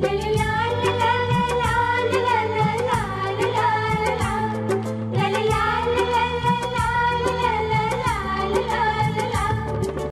Really